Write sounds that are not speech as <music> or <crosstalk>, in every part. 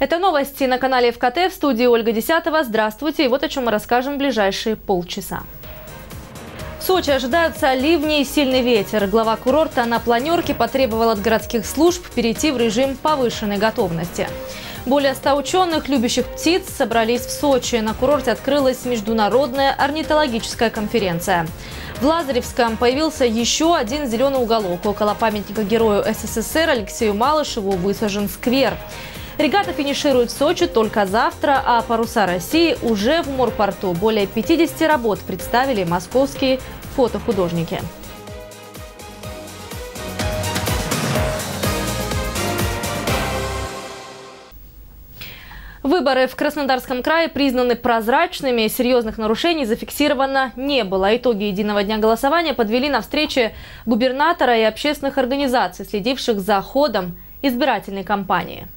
Это новости на канале ФКТ в студии Ольга Десятова. Здравствуйте. И вот о чем мы расскажем в ближайшие полчаса. В Сочи ожидаются ливни и сильный ветер. Глава курорта на планерке потребовал от городских служб перейти в режим повышенной готовности. Более 100 ученых, любящих птиц, собрались в Сочи. На курорте открылась международная орнитологическая конференция. В Лазаревском появился еще один зеленый уголок. Около памятника герою СССР Алексею Малышеву высажен сквер. Регата финиширует в Сочи только завтра, а паруса России уже в морпорту. Более 50 работ представили московские фотохудожники. Выборы в Краснодарском крае признаны прозрачными, серьезных нарушений зафиксировано не было. Итоги единого дня голосования подвели на встрече губернатора и общественных организаций, следивших за ходом избирательной кампании.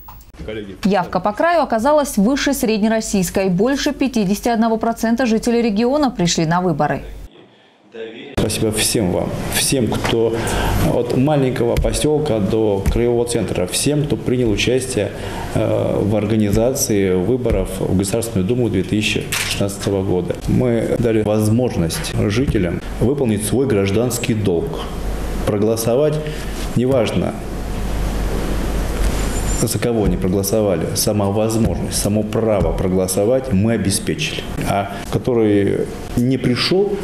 Явка по краю оказалась выше среднероссийской. Больше 51% жителей региона пришли на выборы. Спасибо всем вам, всем, кто от маленького поселка до краевого центра, всем, кто принял участие э, в организации выборов в Государственную Думу 2016 года. Мы дали возможность жителям выполнить свой гражданский долг, проголосовать, неважно, за кого они проголосовали, сама возможность, само право проголосовать мы обеспечили. А который не пришел,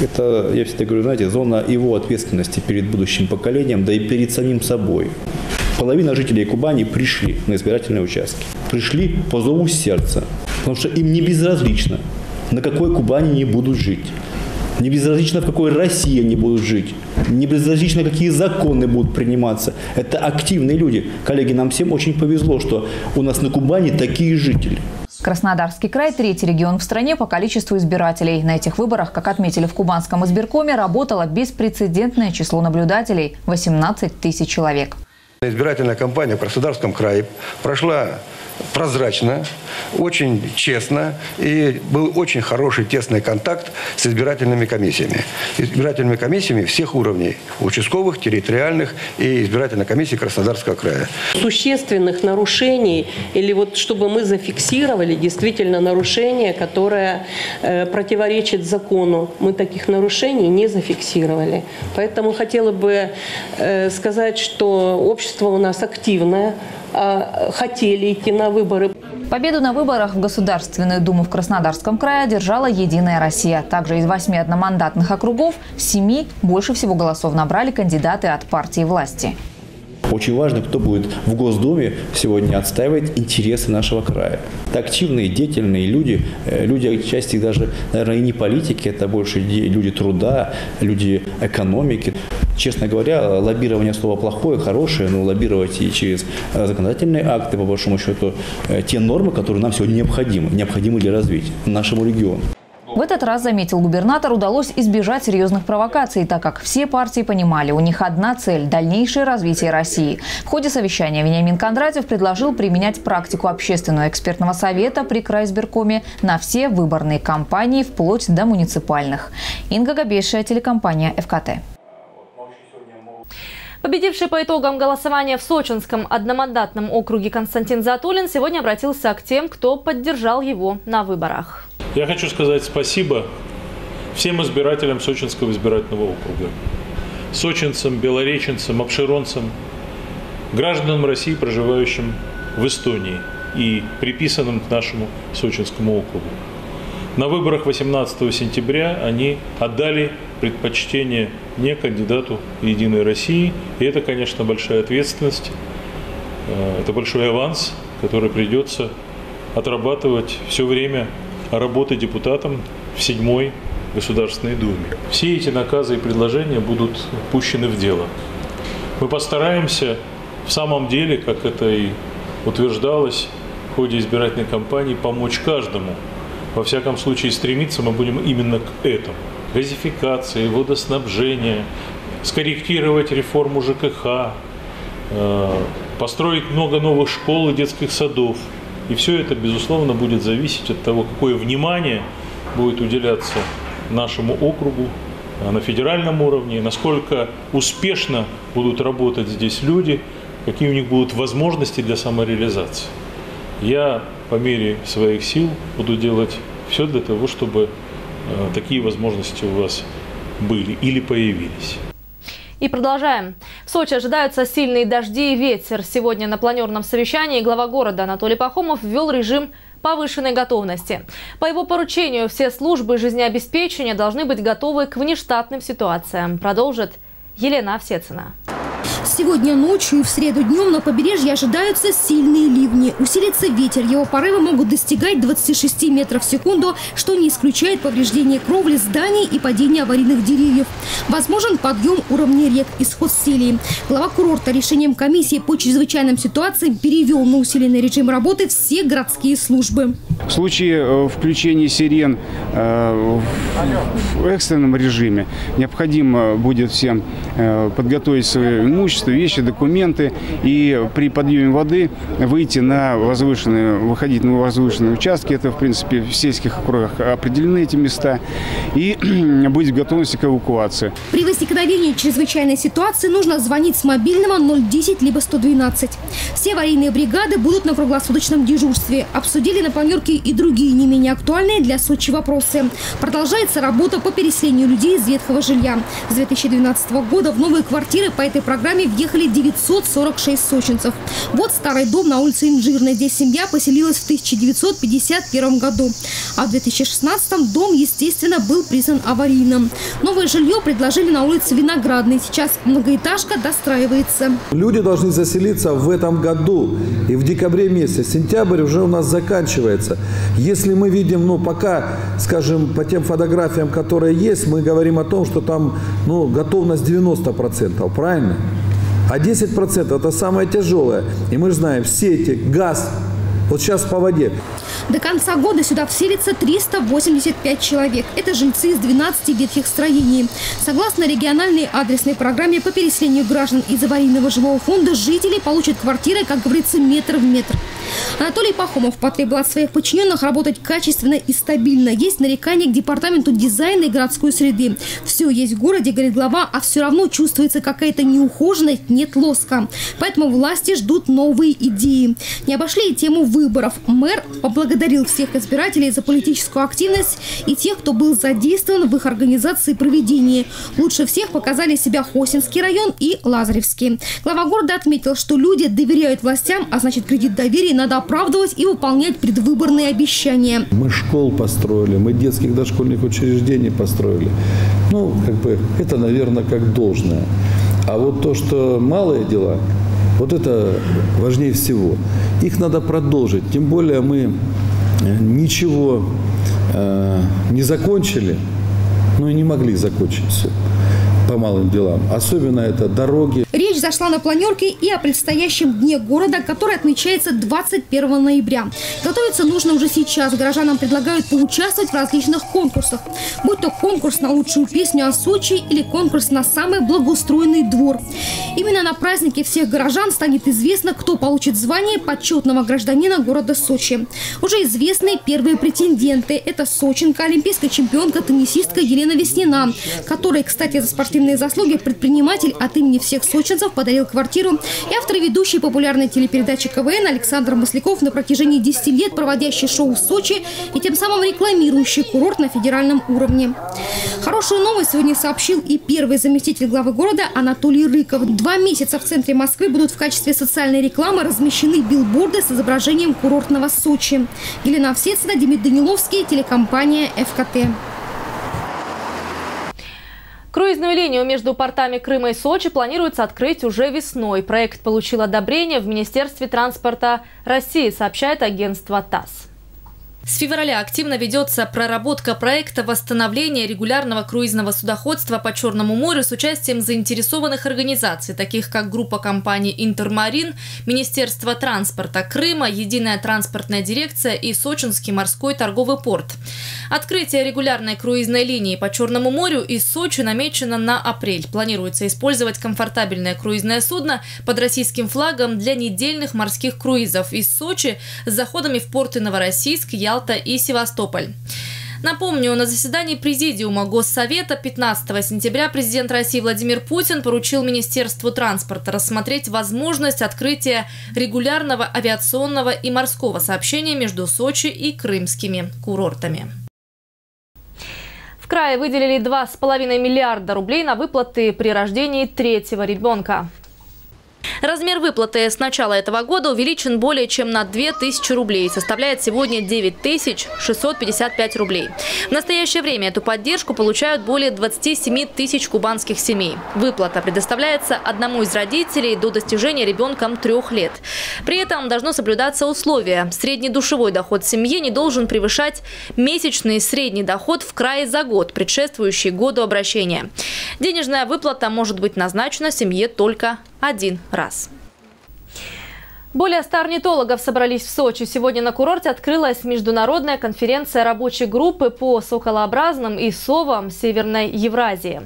это, я всегда говорю, знаете, зона его ответственности перед будущим поколением, да и перед самим собой. Половина жителей Кубани пришли на избирательные участки. Пришли по зову сердца, потому что им не безразлично, на какой Кубани они будут жить. Не безразлично, в какой России они будут жить. Не безразлично, какие законы будут приниматься. Это активные люди. Коллеги, нам всем очень повезло, что у нас на Кубани такие жители. Краснодарский край – третий регион в стране по количеству избирателей. На этих выборах, как отметили в Кубанском избиркоме, работало беспрецедентное число наблюдателей – 18 тысяч человек. Избирательная кампания в Краснодарском крае прошла прозрачно, очень честно и был очень хороший тесный контакт с избирательными комиссиями. Избирательными комиссиями всех уровней, участковых, территориальных и избирательной комиссии Краснодарского края. Существенных нарушений или вот чтобы мы зафиксировали действительно нарушение, которое э, противоречит закону, мы таких нарушений не зафиксировали. Поэтому хотела бы э, сказать, что общество у нас активное, хотели идти на выборы. Победу на выборах в Государственную Думу в Краснодарском крае одержала «Единая Россия». Также из восьми одномандатных округов семи больше всего голосов набрали кандидаты от партии власти. Очень важно, кто будет в Госдуме сегодня отстаивать интересы нашего края. Это активные, деятельные люди, э, люди отчасти даже, наверное, и не политики, это больше люди труда, люди экономики. Честно говоря, лоббирование слово плохое, хорошее, но лоббировать и через э, законодательные акты, по большому счету, э, те нормы, которые нам сегодня необходимы, необходимы для развития нашему региону. В этот раз, заметил губернатор, удалось избежать серьезных провокаций, так как все партии понимали, у них одна цель – дальнейшее развитие России. В ходе совещания Вениамин Кондратьев предложил применять практику общественного экспертного совета при крайсберкоме на все выборные кампании вплоть до муниципальных. Инга Габейшая, телекомпания «ФКТ». Победивший по итогам голосования в Сочинском одномандатном округе Константин Затулин сегодня обратился к тем, кто поддержал его на выборах. Я хочу сказать спасибо всем избирателям Сочинского избирательного округа. Сочинцам, белореченцам, обширонцам, гражданам России, проживающим в Эстонии и приписанным к нашему Сочинскому округу. На выборах 18 сентября они отдали предпочтение не кандидату Единой России. И это, конечно, большая ответственность, э, это большой аванс, который придется отрабатывать все время работы депутатом в седьмой Государственной Думе. Все эти наказы и предложения будут пущены в дело. Мы постараемся в самом деле, как это и утверждалось в ходе избирательной кампании, помочь каждому. Во всяком случае, стремиться мы будем именно к этому газификации, водоснабжения, скорректировать реформу ЖКХ, э, построить много новых школ и детских садов. И все это, безусловно, будет зависеть от того, какое внимание будет уделяться нашему округу на федеральном уровне, насколько успешно будут работать здесь люди, какие у них будут возможности для самореализации. Я по мере своих сил буду делать все для того, чтобы э, такие возможности у вас были или появились. И продолжаем. В Сочи ожидаются сильные дожди и ветер. Сегодня на планерном совещании глава города Анатолий Пахомов ввел режим повышенной готовности. По его поручению все службы жизнеобеспечения должны быть готовы к внештатным ситуациям. Продолжит Елена Овсецина. Сегодня ночью и в среду днем на побережье ожидаются сильные ливни. Усилится ветер. Его порывы могут достигать 26 метров в секунду, что не исключает повреждение кровли зданий и падение аварийных деревьев. Возможен подъем уровня рек, исход силии. Глава курорта решением комиссии по чрезвычайным ситуациям перевел на усиленный режим работы все городские службы. В случае э, включения сирен э, в экстренном режиме необходимо будет всем э, подготовить свое имущество, вещи, документы и при подъеме воды выйти на возвышенные, выходить на возвышенные участки. Это, в принципе, в сельских округах определены эти места. И <clears throat> быть в готовности к эвакуации. При возникновении чрезвычайной ситуации нужно звонить с мобильного 010 либо 112. Все аварийные бригады будут на круглосуточном дежурстве. Обсудили на планерке и другие не менее актуальные для Сочи вопросы. Продолжается работа по переселению людей из ветхого жилья. С 2012 года в новые квартиры по этой программе въехали 946 сочинцев. Вот старый дом на улице Инжирной. Здесь семья поселилась в 1951 году. А в 2016 дом, естественно, был признан аварийным. Новое жилье предложили на улице Виноградной. Сейчас многоэтажка достраивается. Люди должны заселиться в этом году. И в декабре месяце. Сентябрь уже у нас заканчивается. Если мы видим, ну, пока, скажем, по тем фотографиям, которые есть, мы говорим о том, что там, ну, готовность 90%, правильно? А 10% это самое тяжелое. И мы же знаем, сети, газ, вот сейчас по воде. До конца года сюда вселится 385 человек. Это жильцы из 12 ветхих строений. Согласно региональной адресной программе по переселению граждан из аварийного жилого фонда, жители получат квартиры, как говорится, метр в метр. Анатолий Пахомов потребовал от своих подчиненных работать качественно и стабильно. Есть нарекания к департаменту дизайна и городской среды. Все есть в городе, говорит глава, а все равно чувствуется какая-то неухоженность, нет лоска. Поэтому власти ждут новые идеи. Не обошли и тему выборов. Мэр поблагодарил всех избирателей за политическую активность и тех, кто был задействован в их организации и проведении. Лучше всех показали себя Хосинский район и Лазаревский. Глава города отметил, что люди доверяют властям, а значит кредит доверия надо оправдывать и выполнять предвыборные обещания. Мы школ построили, мы детских дошкольных учреждений построили. Ну, как бы, это, наверное, как должное. А вот то, что малые дела, вот это важнее всего. Их надо продолжить. Тем более мы э, ничего э, не закончили, но и не могли закончить все по малым делам. Особенно это дороги. Речь зашла на планерке и о предстоящем дне города, который отмечается 21 ноября. Готовиться нужно уже сейчас. Горожанам предлагают поучаствовать в различных конкурсах. Будь то конкурс на лучшую песню о Сочи или конкурс на самый благоустроенный двор. Именно на празднике всех горожан станет известно, кто получит звание почетного гражданина города Сочи. Уже известны первые претенденты. Это сочинка, олимпийская чемпионка, теннисистка Елена Веснина, которая, кстати, за спортивные заслуги предприниматель от имени всех сочинцев подарил квартиру и автор ведущей популярной телепередачи КВН Александр Масляков на протяжении 10 лет проводящий шоу в Сочи и тем самым рекламирующий курорт на федеральном уровне. Хорошую новость сегодня сообщил и первый заместитель главы города Анатолий Рыков. Два месяца в центре Москвы будут в качестве социальной рекламы размещены билборды с изображением курортного Сочи. Елена Овсецина, Демид Даниловский, телекомпания «ФКТ». Круизную линию между портами Крыма и Сочи планируется открыть уже весной. Проект получил одобрение в Министерстве транспорта России, сообщает агентство ТАСС. С февраля активно ведется проработка проекта восстановления регулярного круизного судоходства по Черному морю с участием заинтересованных организаций, таких как группа компаний «Интермарин», Министерство транспорта Крыма, Единая транспортная дирекция и Сочинский морской торговый порт. Открытие регулярной круизной линии по Черному морю из Сочи намечено на апрель. Планируется использовать комфортабельное круизное судно под российским флагом для недельных морских круизов из Сочи с заходами в порты Новороссийск, Ялта и Севастополь. Напомню, на заседании Президиума Госсовета 15 сентября президент России Владимир Путин поручил Министерству транспорта рассмотреть возможность открытия регулярного авиационного и морского сообщения между Сочи и крымскими курортами. В крае выделили 2,5 миллиарда рублей на выплаты при рождении третьего ребенка. Размер выплаты с начала этого года увеличен более чем на 2000 рублей. Составляет сегодня 9655 рублей. В настоящее время эту поддержку получают более 27 тысяч кубанских семей. Выплата предоставляется одному из родителей до достижения ребенком трех лет. При этом должно соблюдаться условие. Средний душевой доход семьи не должен превышать месячный средний доход в крае за год, предшествующий году обращения. Денежная выплата может быть назначена семье только один раз. Более 100 орнитологов собрались в Сочи. Сегодня на курорте открылась международная конференция рабочей группы по соколообразным и совам Северной Евразии.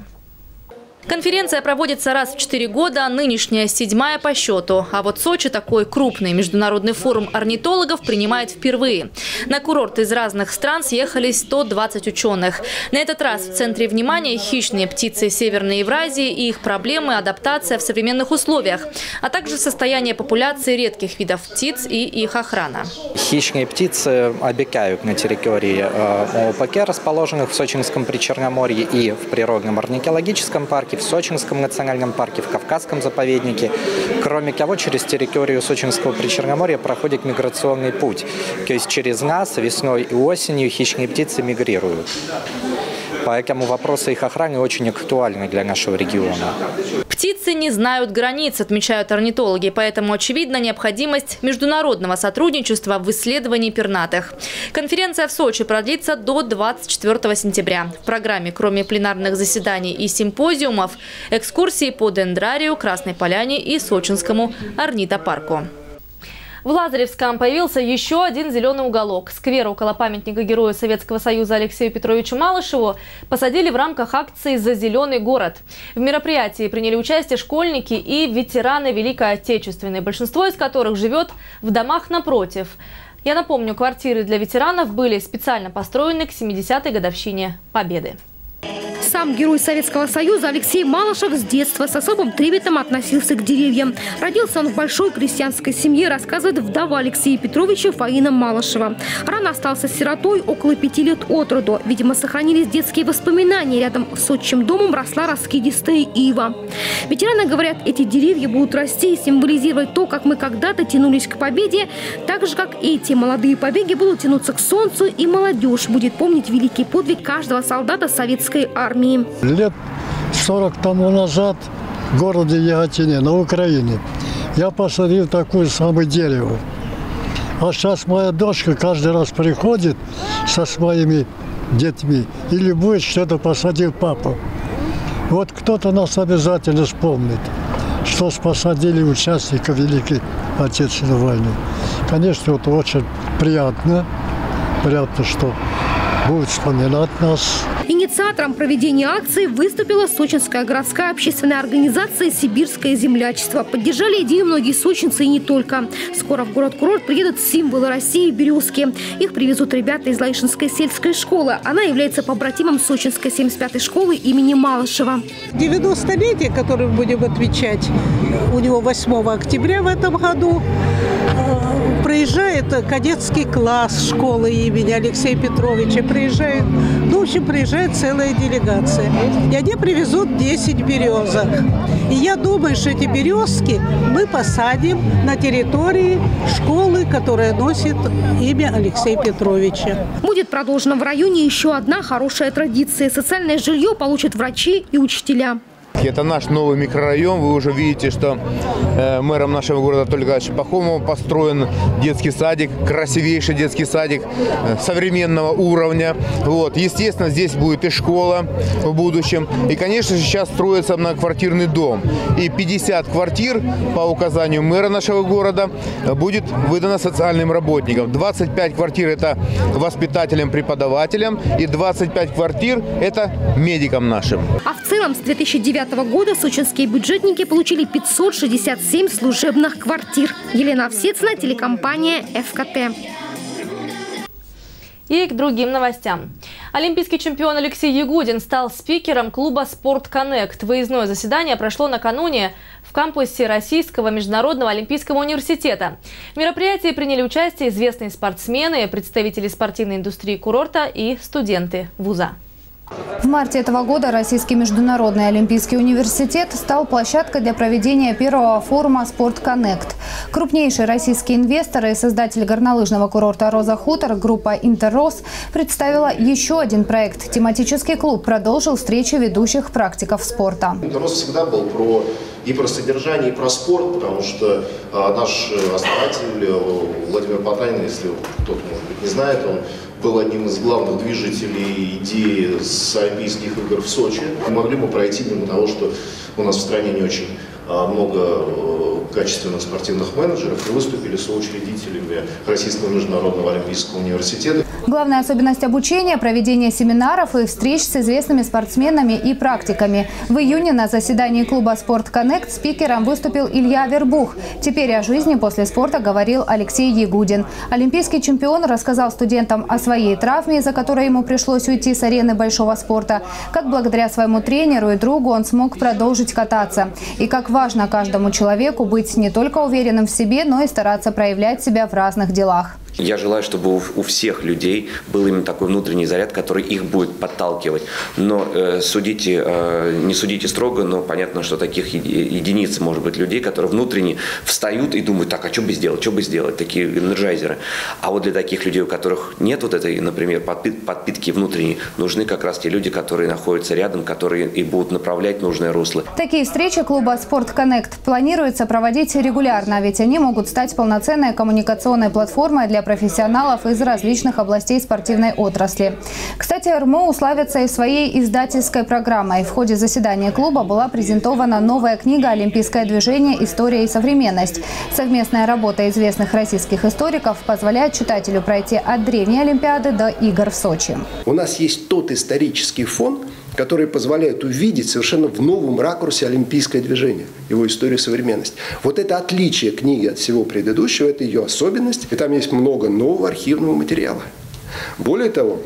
Конференция проводится раз в четыре года, нынешняя седьмая по счету. А вот Сочи такой крупный международный форум орнитологов принимает впервые. На курорт из разных стран съехались 120 ученых. На этот раз в центре внимания хищные птицы Северной Евразии и их проблемы, адаптация в современных условиях, а также состояние популяции редких видов птиц и их охрана. Хищные птицы обитают на территории э, ОПК, расположенных в Сочинском Причерноморье и в природном орнитологическом парке парке, в Сочинском национальном парке, в Кавказском заповеднике. Кроме того, через территорию Сочинского Причерноморья проходит миграционный путь. То есть через нас весной и осенью хищные птицы мигрируют. Поэтому вопросы их охраны очень актуальны для нашего региона. Птицы не знают границ, отмечают орнитологи, поэтому очевидна необходимость международного сотрудничества в исследовании пернатых. Конференция в Сочи продлится до 24 сентября. В программе, кроме пленарных заседаний и симпозиумов, экскурсии по Дендрарию, Красной Поляне и Сочинскому орнитопарку. В Лазаревском появился еще один зеленый уголок. Сквер около памятника Герою Советского Союза Алексею Петровичу Малышеву посадили в рамках акции «За зеленый город». В мероприятии приняли участие школьники и ветераны Великой Отечественной, большинство из которых живет в домах напротив. Я напомню, квартиры для ветеранов были специально построены к 70-й годовщине Победы. Сам герой Советского Союза Алексей Малышев с детства с особым трепетом относился к деревьям. Родился он в большой крестьянской семье, рассказывает вдова Алексея Петровича Фаина Малышева. Рано остался сиротой около пяти лет от роду. Видимо, сохранились детские воспоминания. Рядом с отчим домом росла раскидистая ива. Ветераны говорят, эти деревья будут расти и символизировать то, как мы когда-то тянулись к победе, так же, как эти молодые побеги будут тянуться к солнцу, и молодежь будет помнить великий подвиг каждого солдата советской армии армии. Лет 40 тому назад в городе Яготине на Украине я посадил такое самое дерево. А сейчас моя дочка каждый раз приходит со своими детьми и любует, что-то посадил папа. Вот кто-то нас обязательно вспомнит, что посадили участников Великой Отечественной войны. Конечно, это очень приятно. Приятно, что будут вспоминать нас. Инициатором проведения акции выступила Сочинская городская общественная организация «Сибирское землячество». Поддержали идею многие сочинцы и не только. Скоро в город-курорт приедут символы России – березки. Их привезут ребята из Лаишинской сельской школы. Она является побратимом Сочинской 75-й школы имени Малышева. 90-летие, которое будем отвечать, у него 8 октября в этом году, проезжает кадетский класс школы имени Алексея Петровича. Приезжает, ну, в общем, приезжает целая делегация. И они привезут 10 березок. И я думаю, что эти березки мы посадим на территории школы, которая носит имя Алексея Петровича. Будет продолжена в районе еще одна хорошая традиция. Социальное жилье получат врачи и учителя. Это наш новый микрорайон. Вы уже видите, что э, мэром нашего города Толика Пахомова построен детский садик, красивейший детский садик э, современного уровня. Вот. Естественно, здесь будет и школа в будущем. И, конечно же, сейчас строится многоквартирный дом. И 50 квартир по указанию мэра нашего города будет выдано социальным работникам. 25 квартир – это воспитателям, преподавателям. И 25 квартир – это медикам нашим. А в целом с 2009 года сочинские бюджетники получили 567 служебных квартир. Елена Овсецина, телекомпания «ФКТ». И к другим новостям. Олимпийский чемпион Алексей Ягудин стал спикером клуба «Спорт Коннект». Выездное заседание прошло накануне в кампусе Российского международного олимпийского университета. В мероприятии приняли участие известные спортсмены, представители спортивной индустрии курорта и студенты вуза. В марте этого года Российский международный олимпийский университет стал площадкой для проведения первого форума «Спорт Коннект». Крупнейший российский инвестор и создатель горнолыжного курорта «Роза Хутор» группа «Интеррос» представила еще один проект. Тематический клуб продолжил встречи ведущих практиков спорта. «Интеррос» всегда был про и про содержание, и про спорт, потому что а, наш основатель э, Владимир Потанин, если кто-то, может быть, не знает, он был одним из главных движителей идеи с Олимпийских игр в Сочи. Мы могли бы пройти мимо того, что у нас в стране не очень много э, качественных спортивных менеджеров и выступили соучредителями Российского международного олимпийского университета. Главная особенность обучения – проведение семинаров и встреч с известными спортсменами и практиками. В июне на заседании клуба «Спорт Коннект» спикером выступил Илья Вербух. Теперь о жизни после спорта говорил Алексей Ягудин. Олимпийский чемпион рассказал студентам о своей травме, из-за которой ему пришлось уйти с арены большого спорта, как благодаря своему тренеру и другу он смог продолжить кататься, и как важно каждому человеку быть не только уверенным в себе, но и стараться проявлять себя в разных делах. Я желаю, чтобы у, всех людей был именно такой внутренний заряд, который их будет подталкивать. Но э, судите, э, не судите строго, но понятно, что таких единиц может быть людей, которые внутренне встают и думают, так, а что бы сделать, что бы сделать, такие энерджайзеры. А вот для таких людей, у которых нет вот этой, например, подпитки внутренней, нужны как раз те люди, которые находятся рядом, которые и будут направлять нужное русло. Такие встречи клуба «Спорт Коннект» планируется проводить регулярно, ведь они могут стать полноценной коммуникационной платформой для профессионалов из различных областей спортивной отрасли. Кстати, РМО уславится и своей издательской программой. В ходе заседания клуба была презентована новая книга «Олимпийское движение. История и современность». Совместная работа известных российских историков позволяет читателю пройти от древней Олимпиады до игр в Сочи. У нас есть тот исторический фон, которые позволяют увидеть совершенно в новом ракурсе олимпийское движение, его историю современность. Вот это отличие книги от всего предыдущего, это ее особенность, и там есть много нового архивного материала. Более того,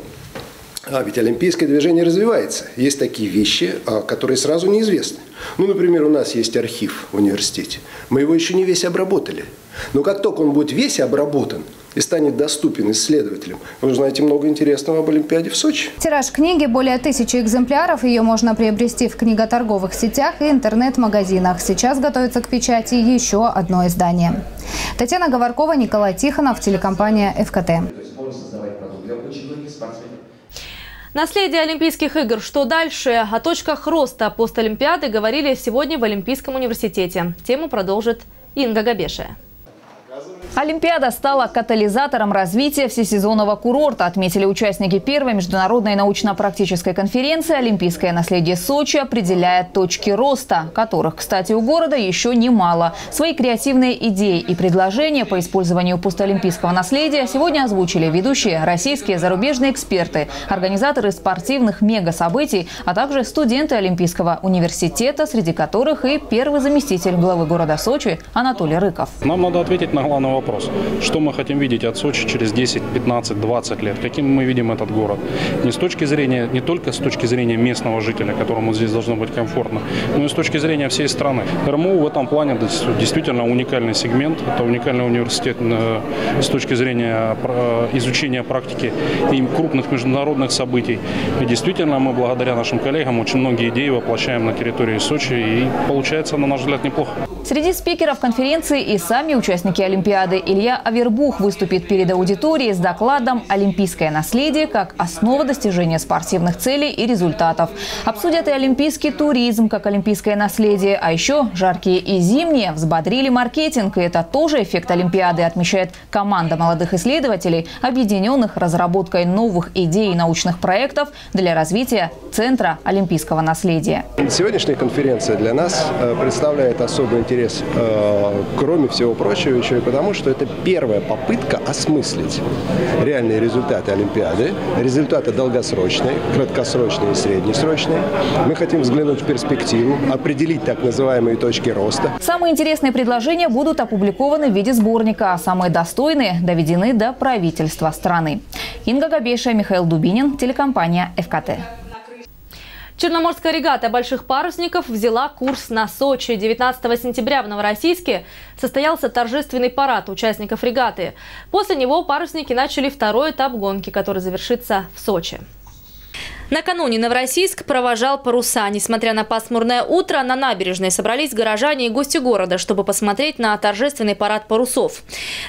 а ведь олимпийское движение развивается. Есть такие вещи, а, которые сразу неизвестны. Ну, например, у нас есть архив в университете. Мы его еще не весь обработали. Но как только он будет весь обработан, и станет доступен исследователям. Вы узнаете много интересного об Олимпиаде в Сочи. Тираж книги более тысячи экземпляров. Ее можно приобрести в книготорговых сетях и интернет-магазинах. Сейчас готовится к печати еще одно издание. Татьяна Говоркова, Николай Тихонов, телекомпания «ФКТ». Наследие Олимпийских игр. Что дальше? О точках роста постолимпиады говорили сегодня в Олимпийском университете. Тему продолжит Инга Габешая. Олимпиада стала катализатором развития всесезонного курорта, отметили участники первой международной научно-практической конференции «Олимпийское наследие Сочи» определяет точки роста, которых, кстати, у города еще немало. Свои креативные идеи и предложения по использованию постолимпийского наследия сегодня озвучили ведущие российские зарубежные эксперты, организаторы спортивных мега-событий, а также студенты Олимпийского университета, среди которых и первый заместитель главы города Сочи Анатолий Рыков. Нам надо ответить на главный вопрос вопрос. Что мы хотим видеть от Сочи через 10, 15, 20 лет? Каким мы видим этот город? Не с точки зрения, не только с точки зрения местного жителя, которому здесь должно быть комфортно, но и с точки зрения всей страны. РМУ в этом плане действительно уникальный сегмент. Это уникальный университет э, с точки зрения э, изучения практики и крупных международных событий. И действительно мы благодаря нашим коллегам очень многие идеи воплощаем на территории Сочи и получается, на наш взгляд, неплохо. Среди спикеров конференции и сами участники Олимпиады Илья Авербух выступит перед аудиторией с докладом «Олимпийское наследие как основа достижения спортивных целей и результатов». Обсудят и олимпийский туризм как олимпийское наследие, а еще жаркие и зимние взбодрили маркетинг. И это тоже эффект Олимпиады, отмечает команда молодых исследователей, объединенных разработкой новых идей и научных проектов для развития Центра олимпийского наследия. Сегодняшняя конференция для нас э, представляет особый интерес э, кроме всего прочего, еще и потому, что это первая попытка осмыслить реальные результаты Олимпиады, результаты долгосрочные, краткосрочные и среднесрочные. Мы хотим взглянуть в перспективу, определить так называемые точки роста. Самые интересные предложения будут опубликованы в виде сборника, а самые достойные доведены до правительства страны. Инга Габеша, Михаил Дубинин, телекомпания «ФКТ». Черноморская регата больших парусников взяла курс на Сочи. 19 сентября в Новороссийске состоялся торжественный парад участников регаты. После него парусники начали второй этап гонки, который завершится в Сочи. Накануне Новороссийск провожал паруса. Несмотря на пасмурное утро, на набережной собрались горожане и гости города, чтобы посмотреть на торжественный парад парусов.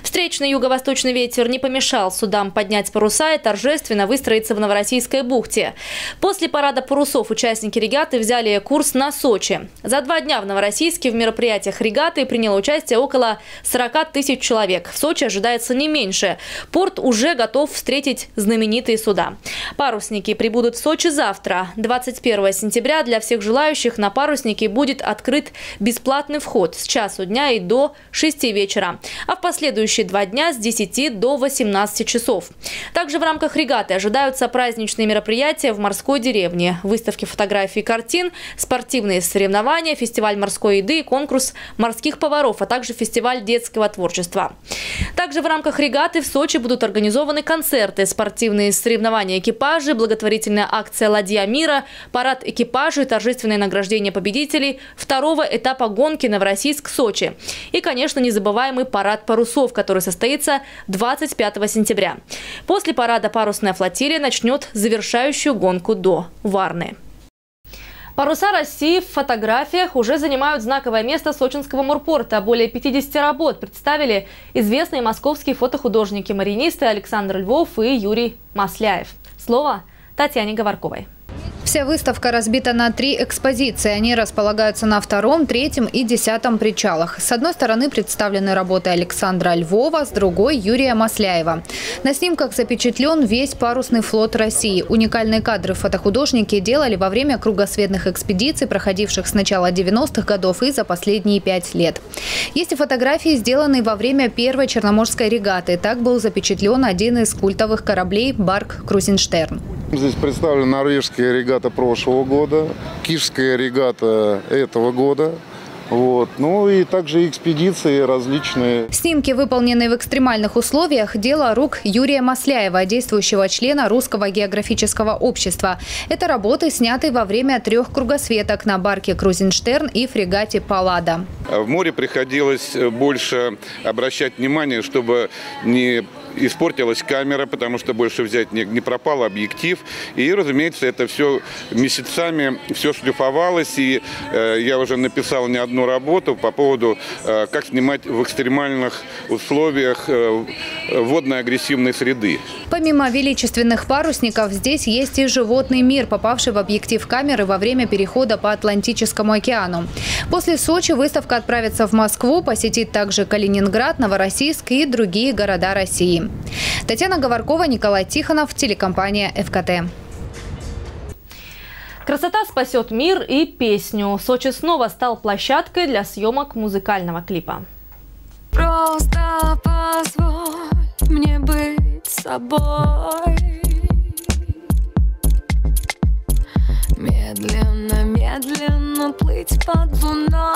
Встречный юго-восточный ветер не помешал судам поднять паруса и торжественно выстроиться в Новороссийской бухте. После парада парусов участники регаты взяли курс на Сочи. За два дня в Новороссийске в мероприятиях регаты приняло участие около 40 тысяч человек. В Сочи ожидается не меньше. Порт уже готов встретить знаменитые суда. Парусники прибудут в Сочи Сочи завтра, 21 сентября, для всех желающих на паруснике будет открыт бесплатный вход с часу дня и до 6 вечера, а в последующие два дня с 10 до 18 часов. Также в рамках регаты ожидаются праздничные мероприятия в морской деревне, выставки фотографий и картин, спортивные соревнования, фестиваль морской еды и конкурс морских поваров, а также фестиваль детского творчества. Также в рамках регаты в Сочи будут организованы концерты, спортивные соревнования экипажей, благотворительная акция «Ладья мира», парад экипажей, торжественное награждение победителей второго этапа гонки Новороссийск-Сочи. И, конечно, незабываемый парад парусов, который состоится 25 сентября. После парада парусная флотилия начнет завершающую гонку до Варны. Паруса России в фотографиях уже занимают знаковое место сочинского морпорта. Более 50 работ представили известные московские фотохудожники-маринисты Александр Львов и Юрий Масляев. Слово Татьяне Говорковой. Вся выставка разбита на три экспозиции. Они располагаются на втором, третьем и десятом причалах. С одной стороны представлены работы Александра Львова, с другой – Юрия Масляева. На снимках запечатлен весь парусный флот России. Уникальные кадры фотохудожники делали во время кругосветных экспедиций, проходивших с начала 90-х годов и за последние пять лет. Есть и фотографии, сделанные во время первой Черноморской регаты. Так был запечатлен один из культовых кораблей «Барк Крузенштерн». Здесь представлена норвежская регата прошлого года, кишская регата этого года. Вот. Ну и также экспедиции различные. Снимки, выполненные в экстремальных условиях, дело рук Юрия Масляева, действующего члена Русского географического общества. Это работы, снятые во время трех кругосветок на барке «Крузенштерн» и фрегате «Паллада». В море приходилось больше обращать внимание, чтобы не испортилась камера, потому что больше взять не, не пропал объектив. И, разумеется, это все месяцами все шлифовалось. И э, я уже написал не одну работу по поводу, э, как снимать в экстремальных условиях э, водно-агрессивной среды. Помимо величественных парусников, здесь есть и животный мир, попавший в объектив камеры во время перехода по Атлантическому океану. После Сочи выставка отправится в Москву, посетит также Калининград, Новороссийск и другие города России. Татьяна Говоркова, Николай Тихонов, телекомпания «ФКТ». Красота спасет мир и песню. Сочи снова стал площадкой для съемок музыкального клипа. Просто позволь мне быть собой Медленно, медленно плыть под луной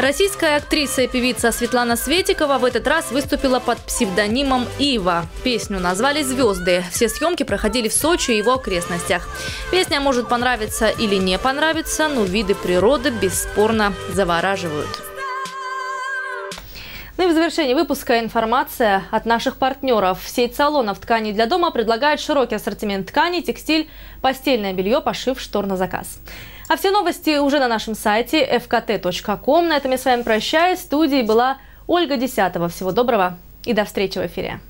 Российская актриса и певица Светлана Светикова в этот раз выступила под псевдонимом Ива. Песню назвали «Звезды». Все съемки проходили в Сочи и его окрестностях. Песня может понравиться или не понравиться, но виды природы бесспорно завораживают. Ну и в завершении выпуска информация от наших партнеров. Сеть салонов тканей для дома предлагает широкий ассортимент тканей, текстиль, постельное белье, пошив, штор на заказ. А все новости уже на нашем сайте fkt.com. На этом я с вами прощаюсь. В студии была Ольга Десятого. Всего доброго и до встречи в эфире.